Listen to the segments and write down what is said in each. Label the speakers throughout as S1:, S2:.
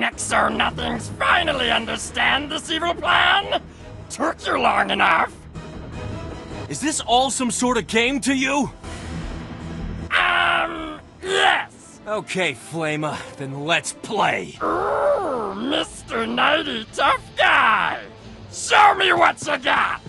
S1: Nexo Nothings finally understand this evil plan? Took you long enough.
S2: Is this all some sort of game to you?
S1: Um, yes.
S2: Okay, Flama, then let's play.
S1: Ooh, Mr. Nighty Tough Guy. Show me what you got.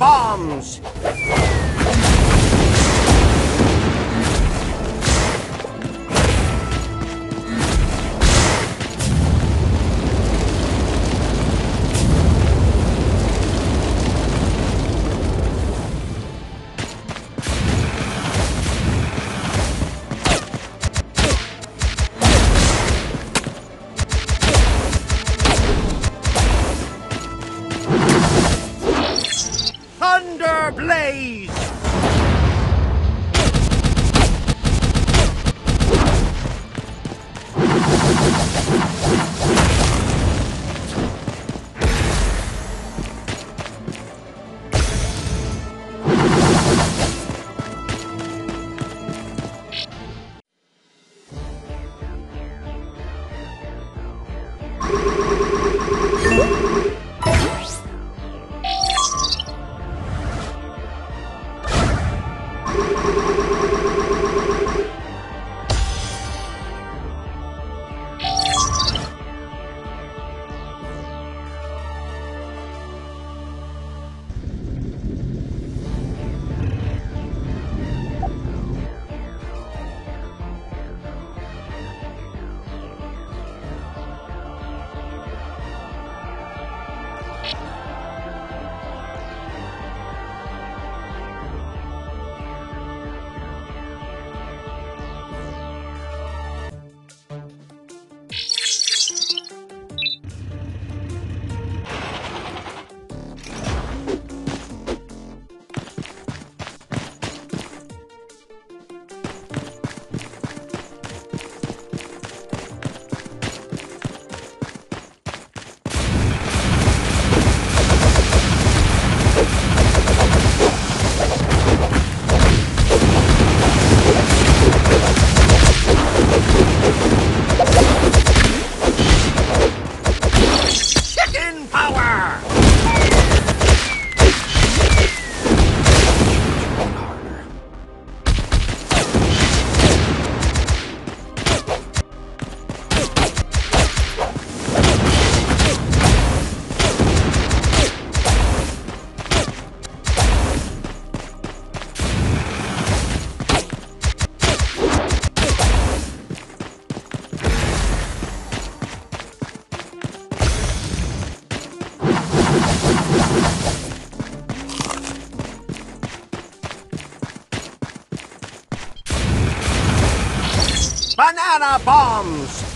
S3: Bombs! Banana bombs!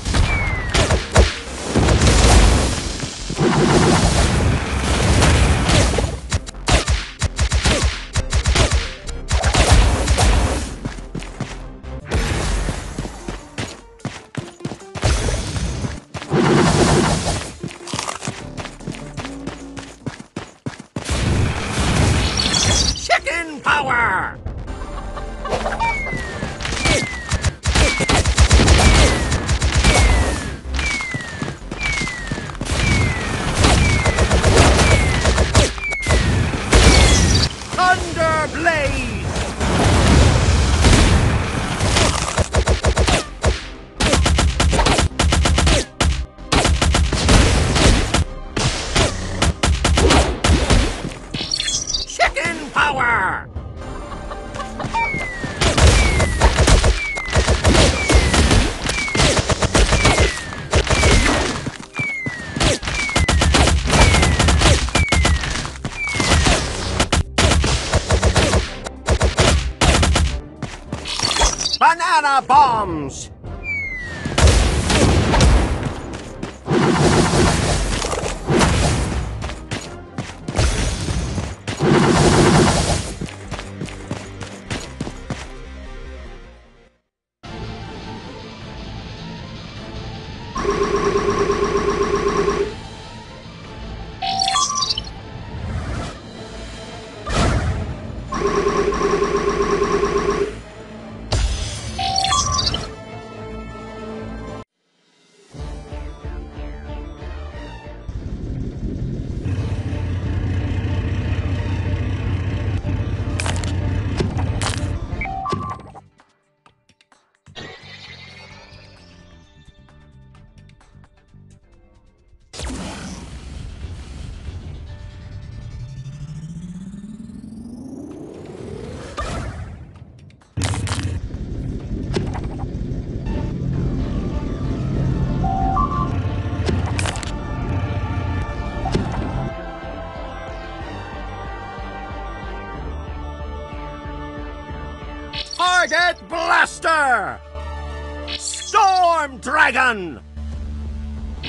S3: Storm Dragon!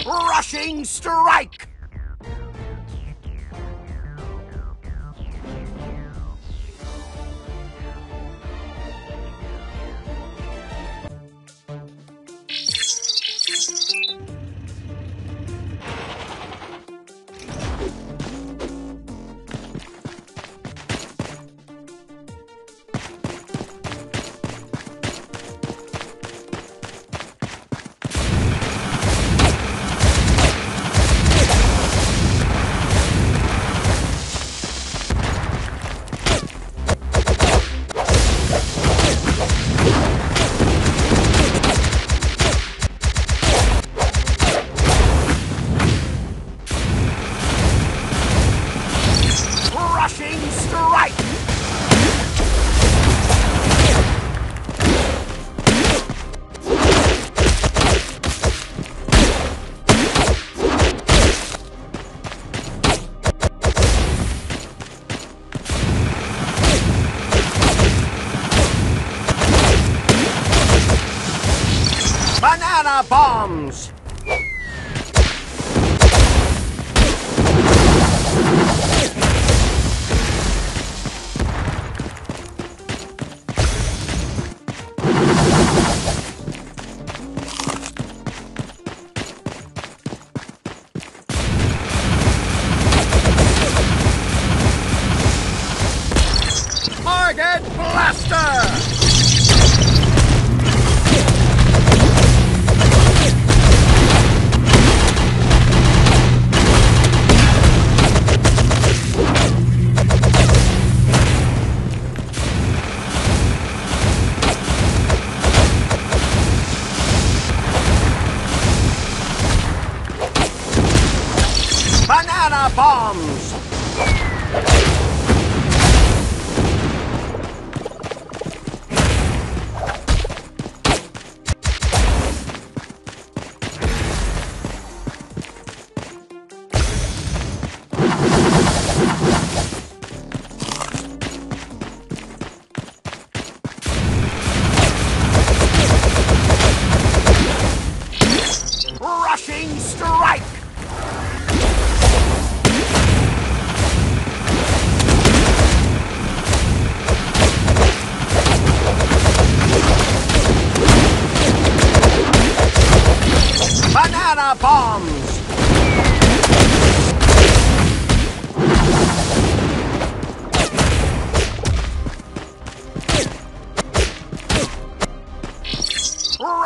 S3: Rushing Strike! Banana bombs!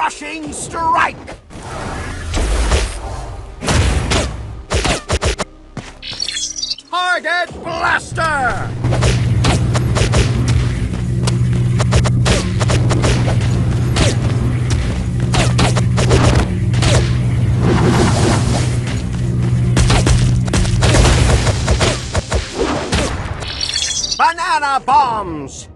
S3: Rushing strike! Target blaster! Banana bombs!